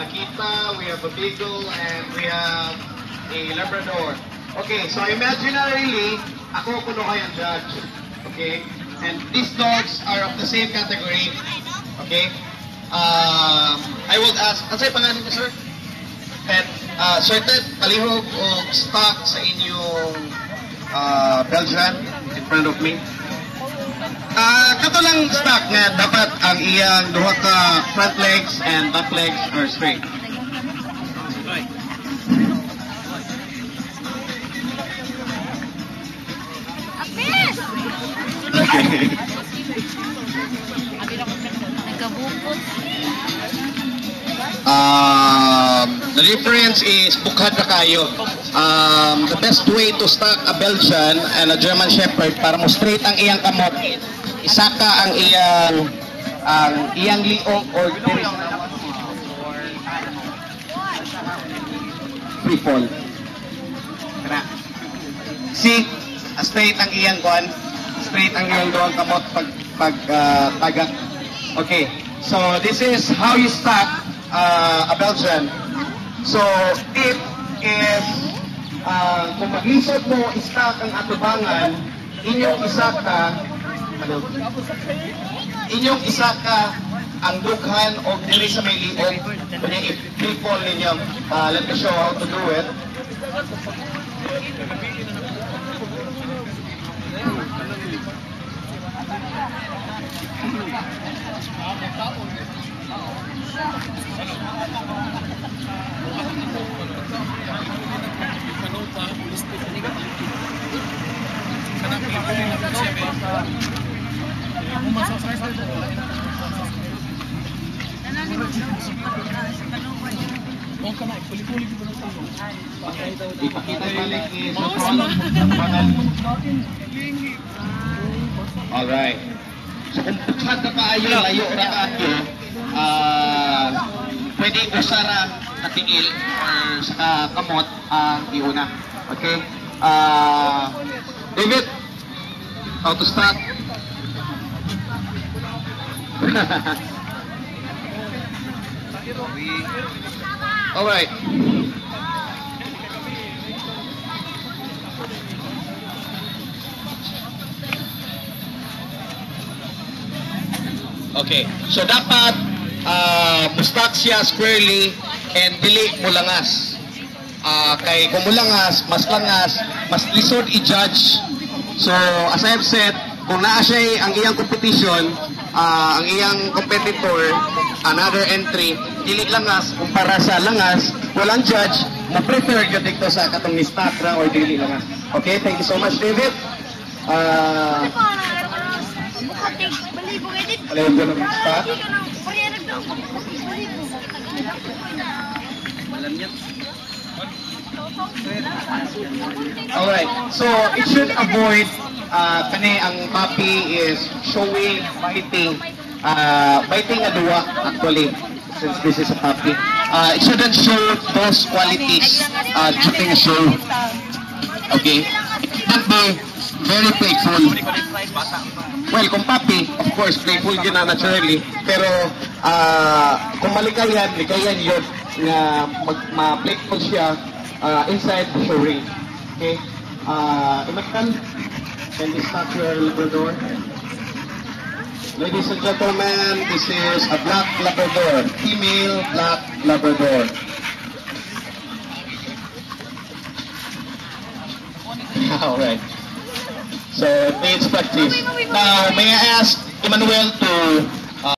Nakita, we have a Beagle, and we have a Labrador. Okay, so imaginarily, ako kuno kayang judge. Okay? And these dogs are of the same category. Okay? Um, I will ask, ano sa'yo pangalan niyo, sir? Ted, uh, Sir Ted, palihog o stock sa inyong uh, Belgian in front of me. Ah, kato lang stock nga dapat ang iyang duha ka front legs and back legs are straight. Okay. Um, the difference is bukhad na kayo. Um, the best way to stock a Belgian and a German Shepherd para mo straight ang iyang kamot, isaka ang iyang ang iyang liog or free fall. See, straight ang iyang kuan, straight ang iyang duwang kamot pag pag ah, tagak. Okay. So this is how you stock uh, a Belgian. So tip is uh, kung maglisod mo stock ang atubangan, inyong isaka ano, inyong isaka ang dughan o diri sa may liog. Kanya i-people ninyo. Uh, let me show how to do it. Alright. So kung buksan ka kaayo, layo ra ka ato, ah, pwede usara katingil or sa kamot ang iuna. Okay? Ah, David, how to start? Alright. Okay. So dapat uh, mustak siya squarely and dili mulangas. Ah, kay kung mulangas, mas langas, mas lisod i-judge. So as I have said, kung naa siya ang iyang competition, ah, ang iyang competitor, another entry, dili langas kumpara sa langas, walang judge, mo-prefer yun dito sa katong ni stock ra or dili langas. Okay, thank you so much, David. Ah, Ano edit. alam ko ng stock. Alright, so it should avoid uh, kani ang puppy is showing, biting, uh, biting a duwa actually since this is a puppy. Uh, it shouldn't show those qualities uh, during show. Okay? It can be very playful. Well, kung puppy, of course, playful yun na naturally. Pero uh, kung malikayan, likayan yun na mag, ma-playful siya uh, inside the ring. Okay? Uh, Imakal, can you stop your Labrador? Ladies and gentlemen, this is a black Labrador, female black Labrador. Alright. So it needs practice. Now, may I ask Emmanuel to